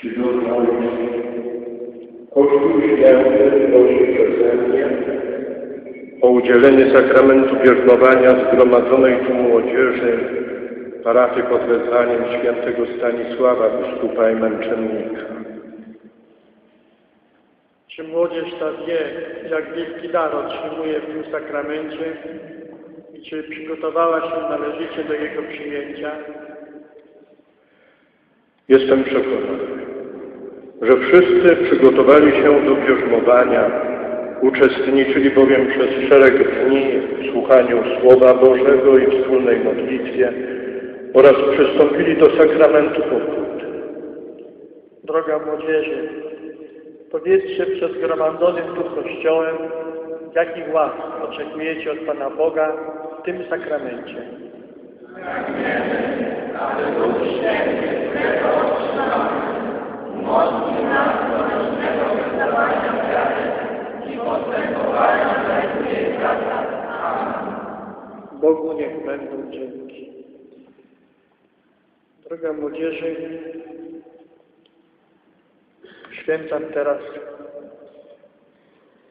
Przeze mnie o udzielenie sakramentu bierzmowania zgromadzonej tu młodzieży parafii pod wezwaniem świętego Stanisława, biskupa i męczennika. Czy młodzież ta wie, jak wielki dar otrzymuje w tym sakramencie i czy przygotowała się należycie do jego przyjęcia? Jestem przekonany, że wszyscy przygotowali się do bierzmowania, uczestniczyli bowiem przez szereg dni w słuchaniu Słowa Bożego i wspólnej modlitwie oraz przystąpili do sakramentu pokuty. Droga młodzieży, powiedzcie przed zgromadzonym tu Kościołem, jakich łask oczekujecie od Pana Boga w tym sakramencie. Bogu niech będą dzięki. Droga młodzieży, świętam teraz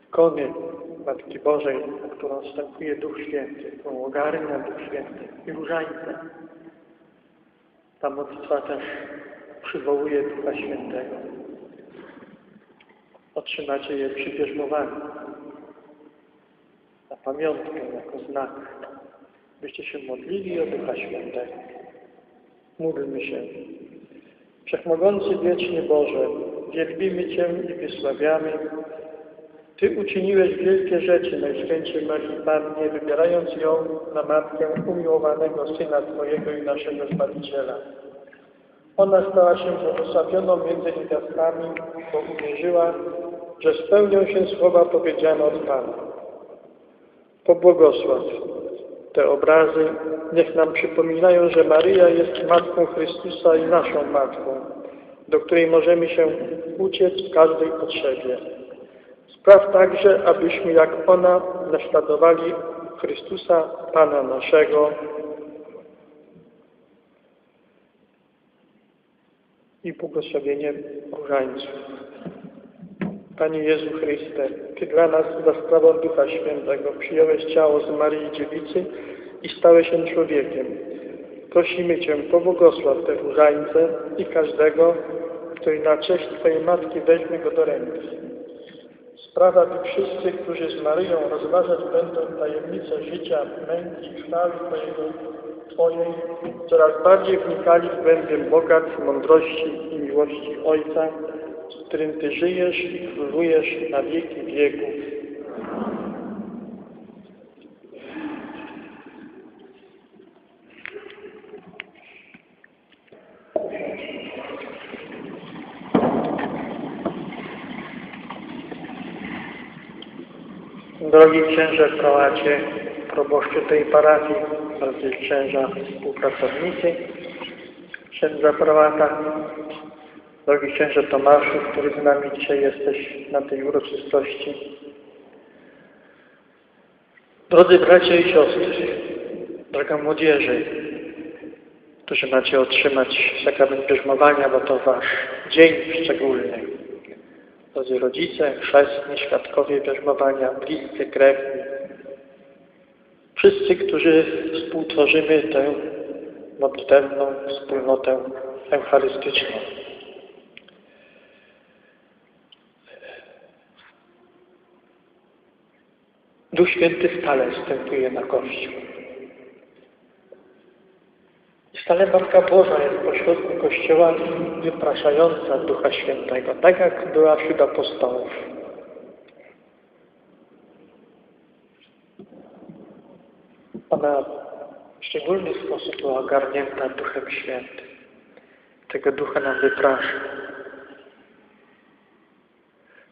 ikony Matki Bożej, na którą wstępuje Duch Święty, którą ogarnia Duch Święty i różańce. Ta modlitwa też przywołuje Ducha Świętego. Otrzymacie je przy bierzmowaniu, na pamiątkę, jako znak, byście się modlili o Ducha Świętego. Módlmy się. Wszechmogący wiecznie Boże, wielbimy Cię i wysławiamy. Ty uczyniłeś wielkie rzeczy Najświętszej Marii Pannie, wybierając ją na matkę umiłowanego Syna Twojego i naszego Zbawiciela. Ona stała się błogosławioną między niewiastami, bo uwierzyła, że spełnią się słowa powiedziane od Pana. Pobłogosław te obrazy, niech nam przypominają, że Maryja jest Matką Chrystusa i naszą Matką, do której możemy się uciec w każdej potrzebie. Spraw także, abyśmy jak ona naśladowali Chrystusa, Pana naszego i błogosławiením różańców. Panie Jezu Chryste, Ty dla nas za sprawą Ducha Świętego przyjąłeś ciało z Maryi Dziewicy i stałeś się człowiekiem. Prosimy Cię, pobłogosław te różańce i każdego, który na cześć Twojej Matki weźmie go do ręki. Sprawa, by wszyscy, którzy z Maryją rozważać będą tajemnice życia, męki i chwały Twojego, Twojej, coraz bardziej wnikali w głębię bogactw, mądrości i miłości Ojca, z którym Ty żyjesz i królujesz na wieki wieków. Drogi księże prołacie, proboszczu tej parafii, drodzy księża współpracownicy, księdza prałata, drogi księże Tomaszu, który z nami dzisiaj jesteś na tej uroczystości. Drodzy bracia i siostry, droga młodzieży, którzy macie otrzymać sakrament bierzmowania, bo to wasz dzień szczególny. Drodzy rodzice, chrzestni, świadkowie bierzmowania, bliscy, krewni. Wszyscy, którzy współtworzymy tę modlitewną wspólnotę eucharystyczną. Duch Święty stale wstępuje na Kościół. Stale Matka Boża jest pośrodku Kościoła wypraszająca Ducha Świętego, tak jak była wśród apostołów. Ona w szczególny sposób była ogarnięta Duchem Świętym. Tego Ducha nam wyprasza.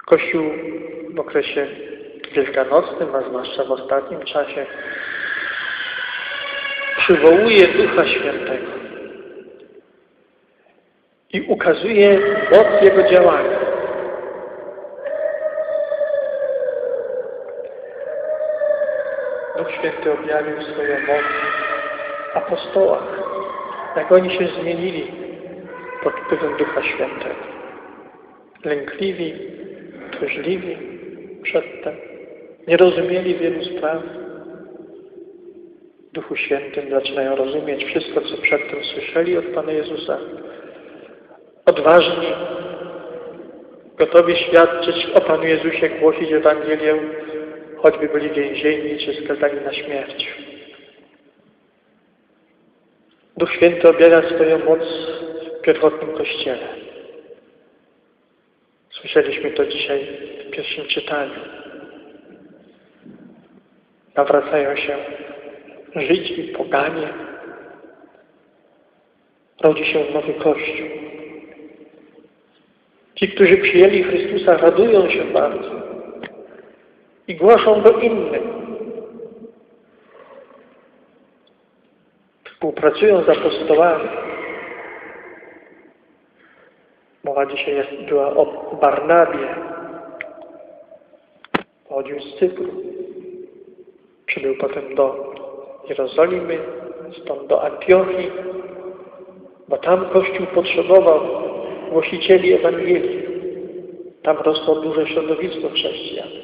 Kościół w okresie wielkanocnym, a zwłaszcza w ostatnim czasie, przywołuje Ducha Świętego i ukazuje moc Jego działania. Duch Święty objawił swoją moc apostołach, jak oni się zmienili pod wpływem Ducha Świętego. lękliwi, tchórzliwi przedtem, nie rozumieli wielu spraw. W Duchu Świętym zaczynają rozumieć wszystko, co przedtem słyszeli od Pana Jezusa. Odważni, gotowi świadczyć o Panu Jezusie, głosić Ewangelię, choćby byli więzieni czy skazani na śmierć. Duch Święty objawia swoją moc w pierwotnym Kościele. Słyszeliśmy to dzisiaj w pierwszym czytaniu. Nawracają się Żydzi, poganie. Rodzi się nowy Kościół. Ci, którzy przyjęli Chrystusa, radują się bardzo i głoszą go innym. Współpracują z apostołami. Mowa dzisiaj jest, była o Barnabie. Pochodził z Cypru. Przybył potem do Jerozolimy, stąd do Antiochii, bo tam Kościół potrzebował głosicieli Ewangelii. Tam rosło duże środowisko chrześcijan.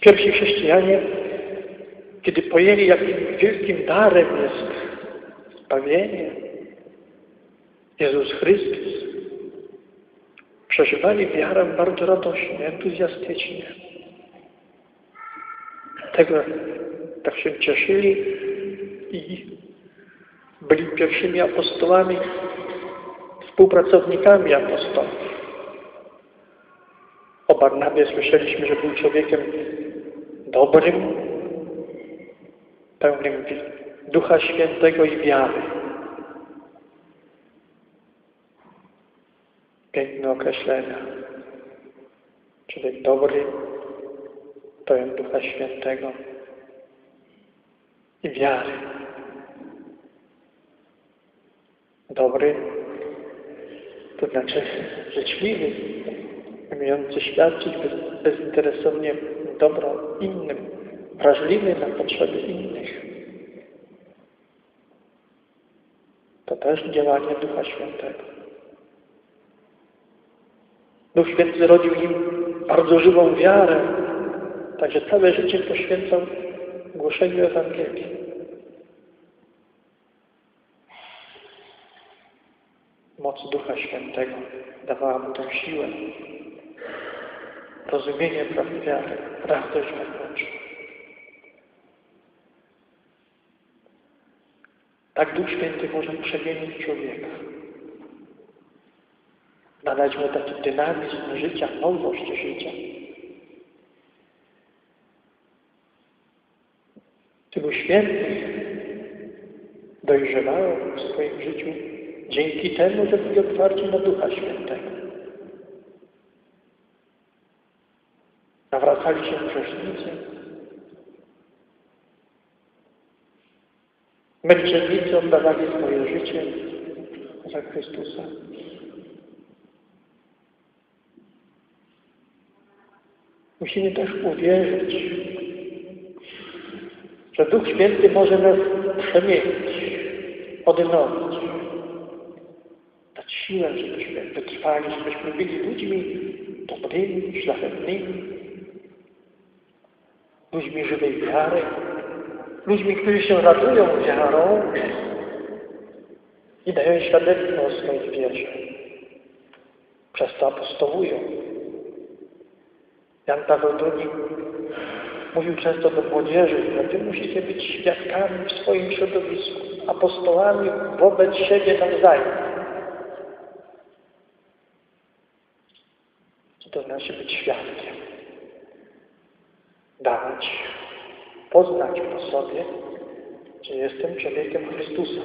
Pierwsi chrześcijanie, kiedy pojęli, jakim wielkim darem jest zbawienie, Jezus Chrystus, przeżywali wiarę bardzo radośnie, entuzjastycznie. Tego tak się cieszyli i byli pierwszymi apostołami, współpracownikami apostołów. O Barnabie słyszeliśmy, że był człowiekiem dobrym, pełnym Ducha Świętego i wiary. Piękne określenia. Człowiek dobry, pełen Ducha Świętego i wiary. Dobry, to znaczy życzliwy, umiejący świadczyć bez, bezinteresownie dobro innym, wrażliwy na potrzeby innych. To też działanie Ducha Świętego. Duch Święty zrodził im bardzo żywą wiarę, także całe życie poświęcał głoszeniu Ewangelii. Moc Ducha Świętego dawała mu tę siłę, rozumienie praw wiary, radość wewnętrzną. Tak Duch Święty może przemienić człowieka. Nadać mu taki dynamizm życia, nowość życia. Tylu świętych dojrzewało w swoim życiu dzięki temu, że byli otwarci na Ducha Świętego. Nawracali się grzesznicy, męczennicy oddawali swoje życie za Chrystusa. Musimy też uwierzyć, że Duch Święty może nas przemienić, odnowić, dać siłę, żebyśmy wytrwali, żebyśmy byli ludźmi dobrymi, szlachetnymi, ludźmi żywej wiary, ludźmi, którzy się radują wiarą i dają świadectwo o swojej wierze. Przez to apostołują. Jan Paweł II mówił często do młodzieży, że wy musicie być świadkami w swoim środowisku, apostołami wobec siebie nawzajem. To znaczy być świadkiem? Dawać, poznać po sobie, że jestem człowiekiem Chrystusa.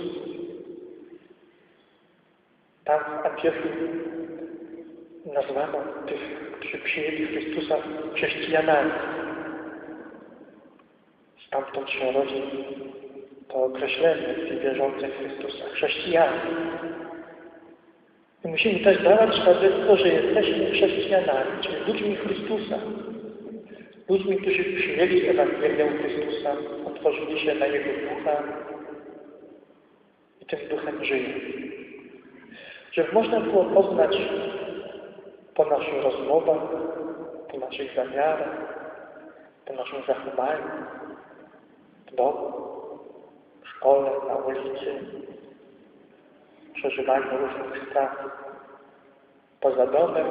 Tam w Antiochii nazwano tych, którzy przyjęli Chrystusa chrześcijanami. Stamtąd się rodzi to określenie tych wierzących Chrystusa, chrześcijanie. I musimy też dawać świadectwo, że jesteśmy chrześcijanami, czyli ludźmi Chrystusa. Ludźmi, którzy przyjęli Ewangelię Chrystusa, otworzyli się na Jego ducha i tym duchem żyją. żeby można było poznać po naszych rozmowach, po naszych zamiarach, po naszym zachowaniu w domu, w szkole, na ulicy, przeżywaniu różnych spraw poza domem,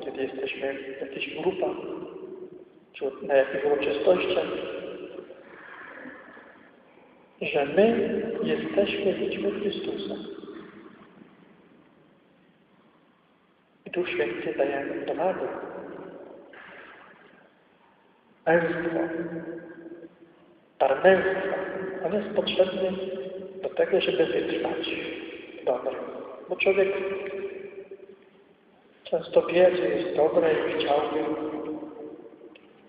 kiedy jesteśmy w jakichś grupach, czy na jakichś uroczystościach, że my jesteśmy dziećmi Chrystusa. I Duch Święty daje nam do rady. Męstwo, dar męstwa, on jest potrzebny do tego, żeby wytrwać w dobrym. Bo człowiek często wie, że jest dobre i chciałby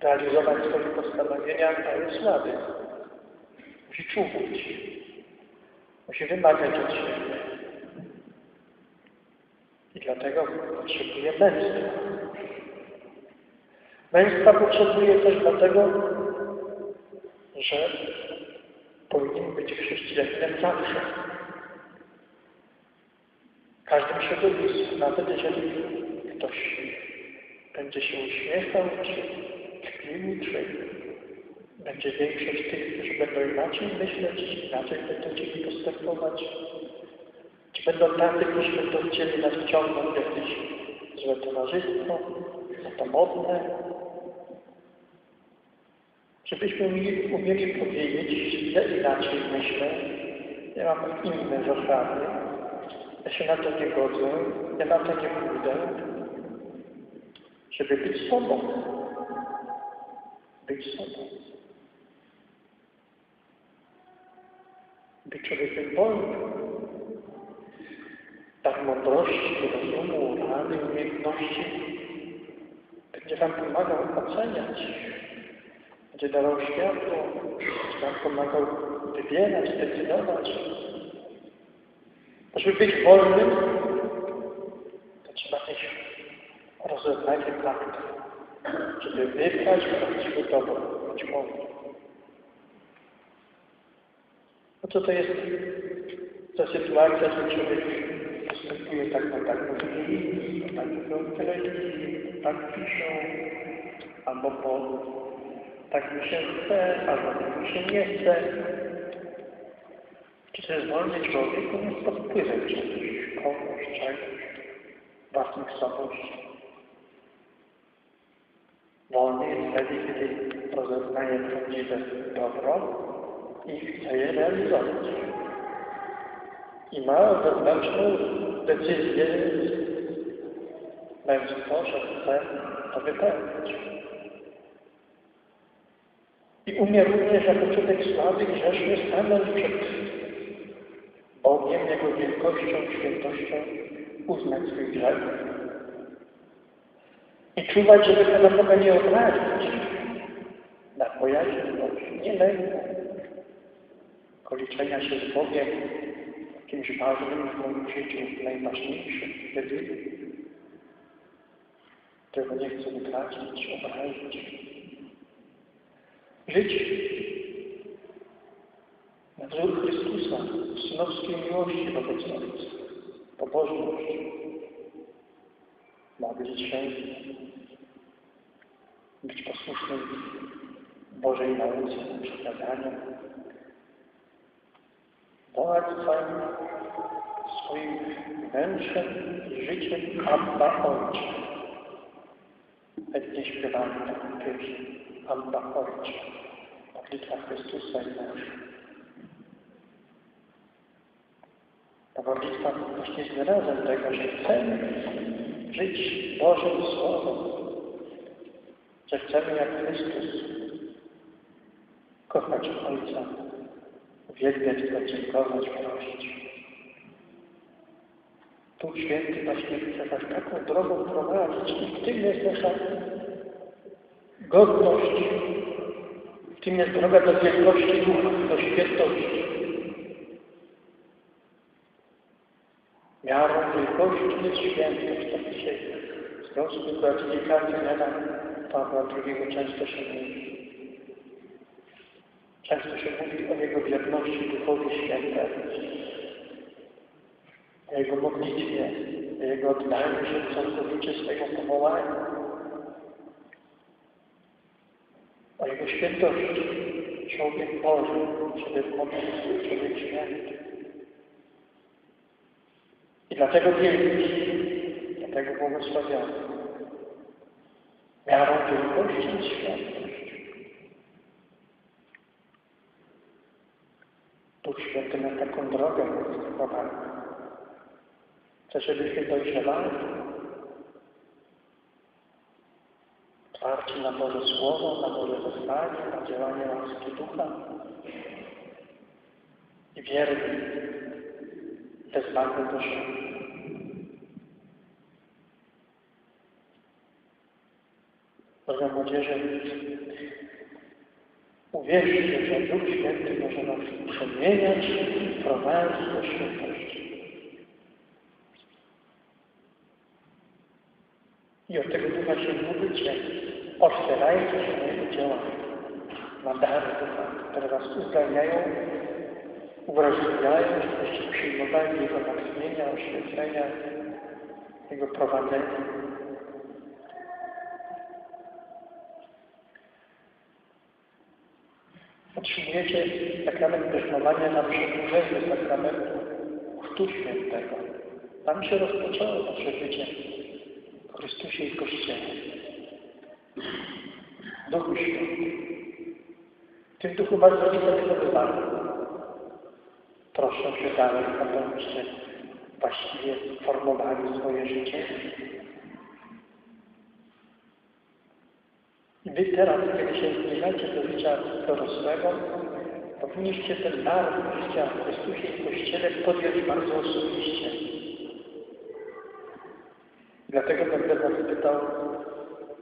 realizować swoje postanowienia, a jest słaby. Musi czuwać. Musi wymagać od siebie. I dlatego potrzebuje męstwa. Męstwa potrzebuje też dlatego, że powinien być chrześcijaninem zawsze. W każdym środowisku, nawet jeżeli ktoś będzie się uśmiechał, czy czy będzie większość tych, którzy będą inaczej myśleć, inaczej będą chcieli postępować, czy będą tacy, którzy będą chcieli nas wciągnąć w jakieś złe towarzystwo, za to modne, żebyśmy umieli powiedzieć, że ja inaczej myślę, ja mam inne zasady, ja się na to nie godzę, ja na to nie pójdę, żeby być sobą. Być sobą. Być człowiekiem wolnym. Dar mądrości, rozumu, rady, umiejętności będzie Wam pomagał oceniać, będzie dawał światło, będzie Wam pomagał wybierać, decydować. Żeby być wolnym, to trzeba mieć rozeznanie prawdy, żeby wybrać prawdziwe dobro, być wolnym. No co to jest za sytuacja, że człowiek postępuje tak na tak mówili, tak w telewizji, tak piszą, albo po tak mi się chce, albo tak mi się nie chce. Czy to jest wolny człowiek? On jest pod wpływem czegoś, kogoś, czegoś, własnych słabości. Wolny jest wtedy, kiedy rozeznaje prawdziwe dobro i chce je realizować. I ma wewnętrzną decyzję męstwo, że chce to wypełnić. I umie również jako człowiek słaby, grzeszny stanąć przed Bogiem, Jego wielkością, świętością, uznać swój grzech i czuwać, żeby Pana Boga nie obrazić, na bojaźność, nie lęku, koliczenia się z Bogiem, kimś ważnym w moim życiu, najważniejszym, jedynym, którego nie chcę utracić, obrazić. Żyć na wzór Chrystusa, w synowskiej miłości wobec Ojca, pobożność, modlić się, być posłusznym Bożej nauce, przekazaniu, wołać całym swoim wnętrzem i życiem Abba Ojcze. Chętnie śpiewamy taką pieśń Abba Ojcze, modlitwa Chrystusa i nasza. Ta modlitwa właśnie jest wyrazem tego, że chcemy żyć Bożym Słowem, że chcemy jak Chrystus kochać Ojca, uwielbiać Go, dziękować, prosić. Duch Święty właśnie chce nas taką drogą prowadzić i w tym jest nasza godność, w tym jest droga do wielkości Ducha, do świętości. Miarą wielkości jest świętość, tak dzisiaj z beatyfikacją Jana Pawła II często się mówi. Często się mówi o jego wierności duchowi świętej. o Jego modlitwie, o Jego oddaniu się całkowicie swojego powołania, o Jego świętości. Człowiek Boży, człowiek modlitwy, człowiek święty. I dlatego wielki, dlatego błogosławiony. Miarą wielkości jest świętość. Duch Święty na taką drogę prowadzi. Chce, żebyśmy dojrzewali. Otwarci na Boże Słowo, na Boże wezwanie, na działanie łaski Ducha. I wierni bez maku duszy. Droga młodzieży, uwierzcie, że Duch Święty może nas przemieniać i prowadzić do świętości. I od tego Ducha się módlcie. Otwierajcie się na Jego działanie, na dary Ducha, które Was uzdalniają, uwrażliwiają, żebyście przyjmowali Jego natchnienia, oświetlenia, Jego prowadzenia. Otrzymujecie sakrament bierzmowania na przedłużeniu sakramentu Chrztu Świętego. Tam się rozpoczęło nasze życie w Chrystusie i Kościele. Duchu Święty. W tym duchu bardzo nie zadecydowali. Proszę się dalej, abyście właściwie formowali swoje życie. Wy teraz, kiedy się zbliżacie do życia dorosłego, powinniście ten dar życia w Chrystusie i Kościele podjąć bardzo osobiście. Dlatego będę Was pytał,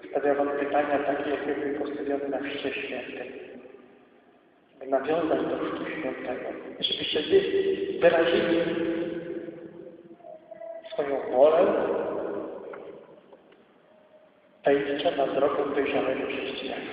stawiał Wam pytania takie, jakie były postawione na Chrzcie Świętym. By nawiązać do Chrztu Świętego. Żebyście Wy wyrazili swoją wolę wejścia na drogę dojrzałego chrześcijanina.